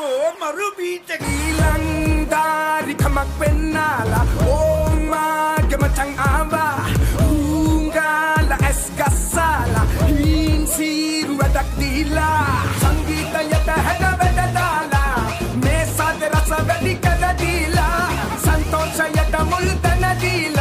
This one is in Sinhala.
ඕ මරු බීට ඊලන්දාරි කමක් වෙන්නාලා ඕමාගේ මචන් ආවා ඌංගාල ඇස් ගස්සාලා හීන් සීරු වැඩක් දීලා සංගීතයට හැඩ වැඩ දාලා මේ සාද රස වැඩි කළ දීලා සන්තෝෂයට මුල් තැන දීලා